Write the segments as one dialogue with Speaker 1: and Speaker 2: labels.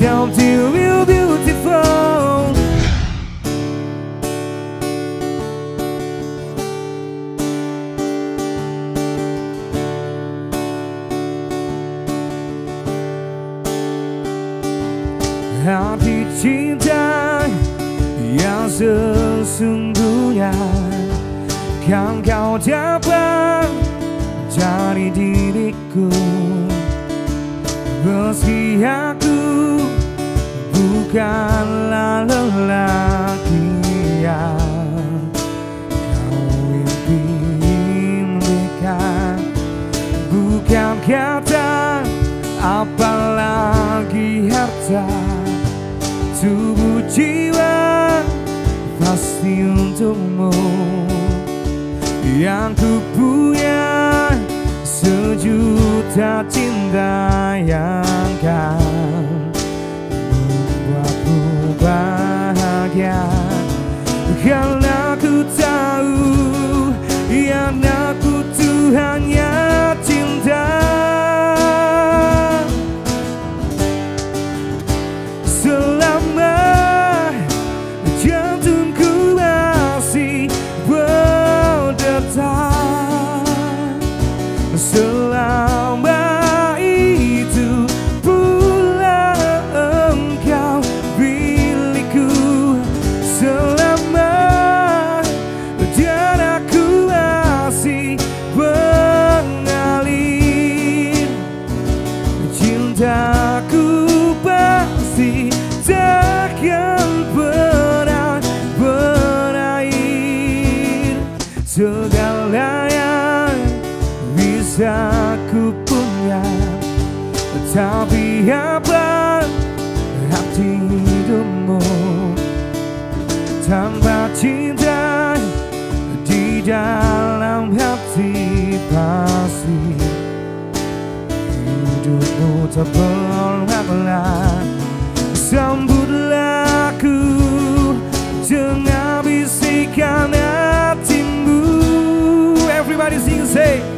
Speaker 1: down to you beautiful. Hati cinta yang sesungguhnya Kan kau dapat dari diriku Meski aku bukanlah lelaki yang kau impikan. Bukan kata apalagi harta. Tubuh jiwa pasti untukmu. Yang ku punya sejuta cinta yang bisa ku punya Tapi apa hati hidupmu? Tanpa cinta di dalam hati pasti. Hidupmu tak pernah Sambutlah aku dengan bisikan hatimu. Everybody sing say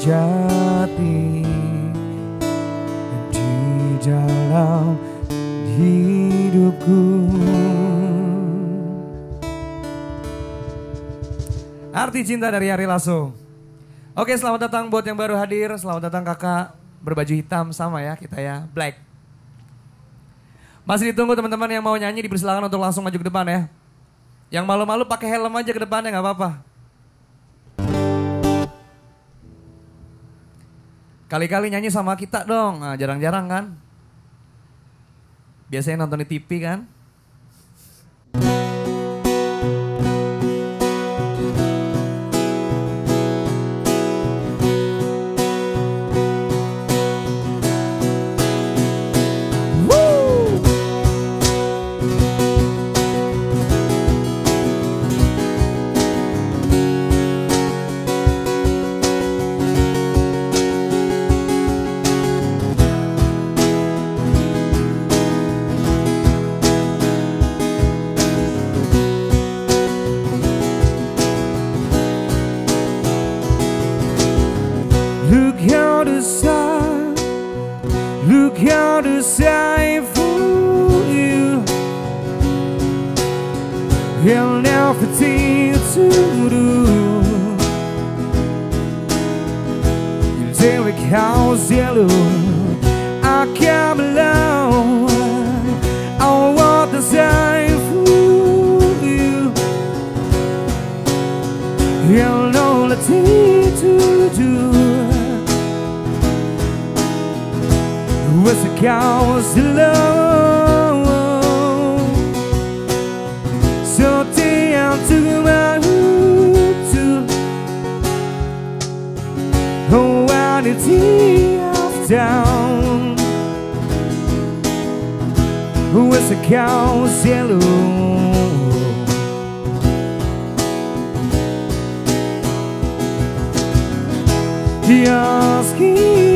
Speaker 1: sejati Di dalam hidupku. Arti cinta dari Ari Lasso. Oke selamat datang buat yang baru hadir. Selamat datang kakak. Berbaju hitam sama ya kita ya. Black. Masih ditunggu teman-teman yang mau nyanyi dipersilakan untuk langsung maju ke depan ya. Yang malu-malu pakai helm aja ke depannya nggak apa-apa. Kali-kali nyanyi sama kita dong, nah, jarang-jarang kan. Biasanya nonton di TV kan. And everything to do. Me house yellow, I come alone. I want the same for you. You know the thing to do. With the cows alone. oh, vanity of down, With a cow's yellow You're asking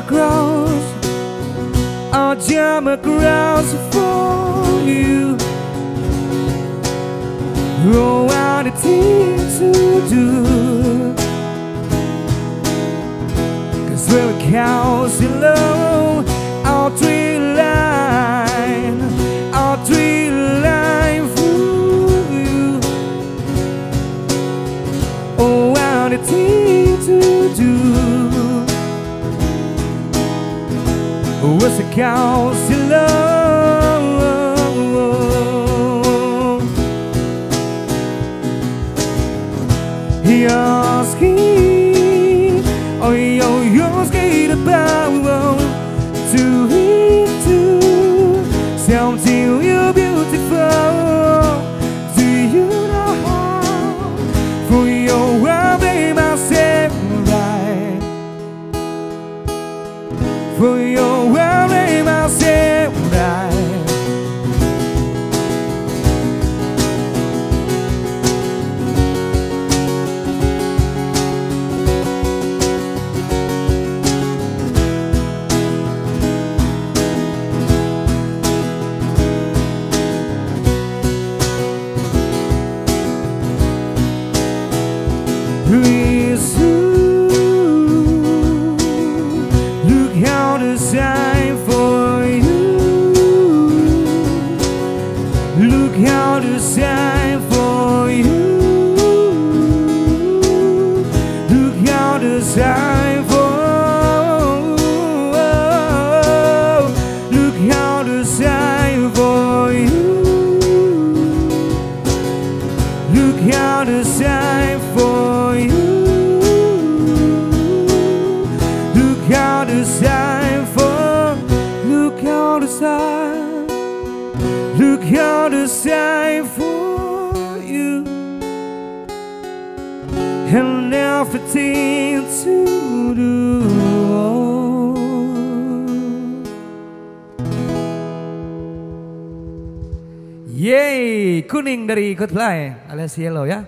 Speaker 1: Jama grows, our Jama grows for you. Grow out a thing to do. Cause we're cows you love, our dreams. I'll see love. And everything to do. Yeay, kuning dari Coldplay alias Yellow ya.